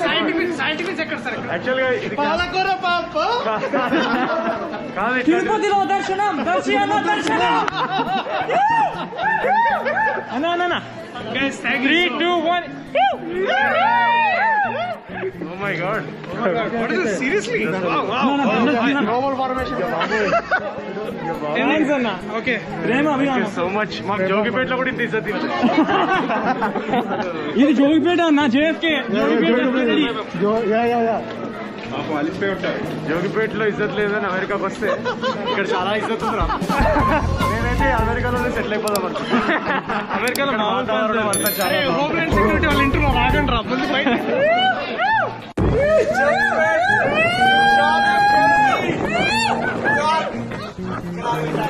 Scientific scientific ఎక్కడ sir actual గా ఇది పాలకూర పాప కాదు ఇట్లా- తిరుపతిలో దర్శనం దర్శనం దర్శనం అన్నా అన్నా three two one Oh my god. Seriously Global formation. అన్న ఓకే ప్రేమ Thank అభిమానం you so much. మాకు జోగిపేటలో కూడా ఇంత ఇజ్జత్ ఇవ్వలేదు. ఇది జోగిపేట అన్న జేఎఫ్కే జోగిపేటలో ఇజ్జత్ లేదని అమెరికాకి వస్తే ఇక్కడ చాలా ఇజ్జత్ ఉందిరా నేనైతే అమెరికాలోనే సెటిల్ అయిపోదాం అనుకుంటున్నా అమెరికాలో మామూలు వాతావరణం అంతా చాలా బాగుంది. హోమ్లాండ్ సెక్యూరిటీ వాళ్ళ ఇంట్లో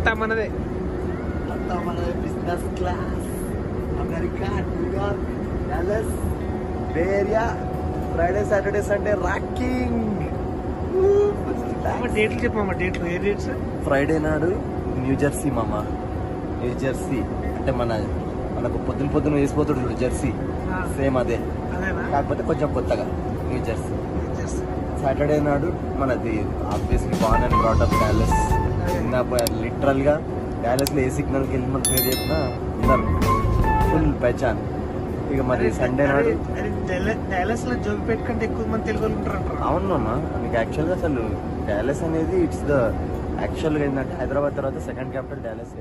అంతా మనదే అంతా మన business class America New York Dallas Bay Area Friday Saturday Sunday rocking. డేట్లు చెప్పమ్మా డేట్లు ఏ డేట్స్? ఫ్రైడే నాడు న్యూ జెర్సీ మామ. New Jersey? అంటే మన మనకు పొద్దున పొద్దున వేసిపోతాడు చూడు జెర్సీ. సేమ్ అదే. కాకపోతే కొంచెం కొత్తగా. New Jersey. సాటర్డే నాడు మనది obviously born and brought up Dallas. లిటరల్గా డాలస్లో ఏ సిగ్నల్కి వెళ్ళి మన పేరు చెప్పినా ఉన్నారు ఫుల్ పెచాన్ ఇక మరి సండే నాడు డాలస్లో జోగిపేట కంటే ఎక్కువ మంది తెలుగు అవును మామ. నీకు యాక్చువల్గా అసలు డాలస్ అనేది ఇట్స్ ద యాక్చువల్గా ఏంటంటే హైదరాబాద్ తర్వాత సెకండ్ క్యాపిటల్ డాలస్